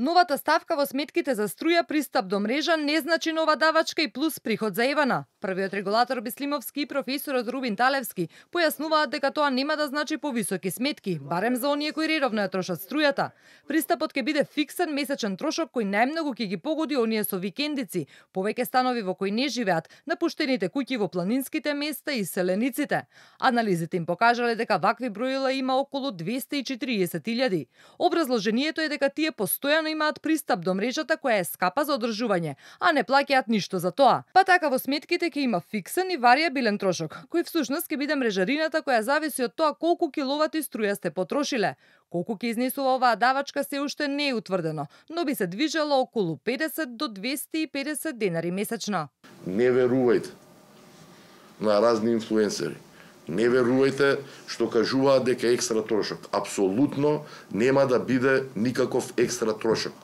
Новата ставка во сметките за струја пристап до мрежа не значи нова давачка и плюс приход за Евана. Првиот регулатор Бислимовски и професорот Рубин Талевски појаснуваат дека тоа нема да значи повисоки сметки, барем за оние кои редовно ја трошат струјата. Пристапот ќе биде фиксен месечен трошок кој најмногу ќе ги погоди оние со викендици, повеќе станови во кои не живеат, напуштените куќи во планинските места и селениците. Анализите им покажале дека вакви броила има околу 240.000. Образложението е дека тие постојано имаат пристап до мрежата која е скапа за одржување, а не плаќаат ништо за тоа. Па така во сметките ќе има фиксен и варијабилен трошок, кој всушност ќе биде мрежарината која зависи од тоа колку киловати струја сте потрошиле. Колку ќе изнесува оваа давачка се уште не е утврдено, но би се движело околу 50 до 250 денари месечно. Не верувајте на разни инфлуенсери Не верувајте што кажуваат дека е екстра трошок. Апсолутно нема да биде никаков екстра трошок.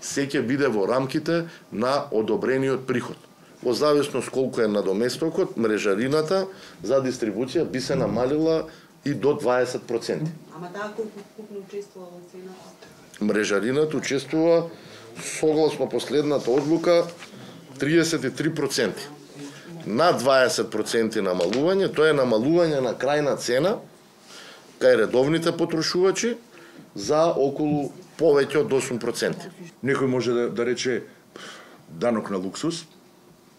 Се ќе биде во рамките на одобрениот приход. Во зависност колку е надоместокот, мрежарината за дистрибуција би се намалила и до 20%. Ама таа колку купно учествува во цената? Мрежарината учествува согласно последната одлука 33% над 20% намалување, тоа е намалување на крајна цена кај редовните потрошувачи за околу повеќе од 8%. Некој може да, да рече данок на луксус,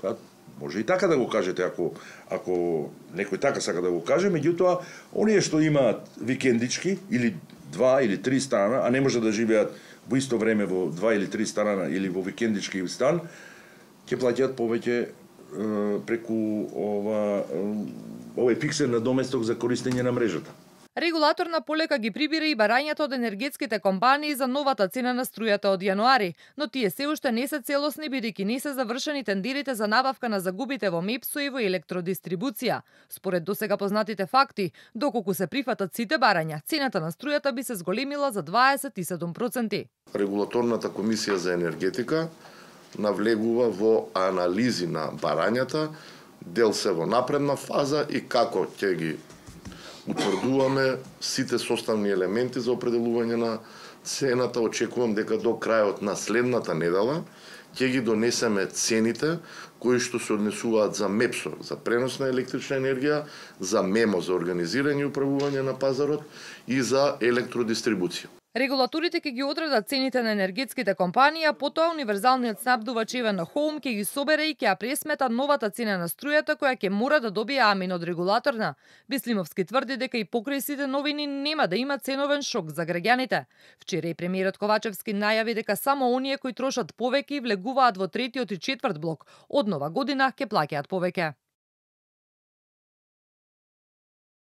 па може и така да го кажете ако ако некој така сака да го каже, меѓутоа оние што имаат викендички или два или три стана, а не може да живеат во исто време во два или три стана или во викендички стан, ќе плаќаат повеќе преку ова овој фиксен на доместок за користење на мрежата. Регулатор на полека ги прибира и барањето од енергетските компании за новата цена на струјата од јануари, но тие се уште не се целосни бидејќи не се завршени тендерите за набавка на загубите во МЕПСО и во електродистрибуција. Според досега познатите факти, доколку се прифатат сите барања, цената на струјата би се зголемила за 27%. Регулаторната комисија за енергетика навлегува во анализи на барањата, дел се во напредна фаза и како ќе ги утврдуваме сите составни елементи за определување на цената. Очекувам дека до крајот на следната недела ќе ги донесеме цените кои што се однесуваат за МЕПСО, за пренос на електрична енергија, за МЕМО за организирање и управување на пазарот и за електродистрибуција. Регулаторите ќе ги одредат цените на енергетските компанија потоа универзалниот снабдувач Евен Хоум ќе ги собере и ќе ја пресмета новата цена на струјата која ќе мора да добие амин од регулаторна. Бислимовски тврди дека и покрај сите новини нема да има ценовен шок за граѓаните. Вчера и премиерот Ковачевски најави дека само оние кои трошат повеќе и влегуваат во третиот и четврт блок од нова година ќе плаќаат повеќе.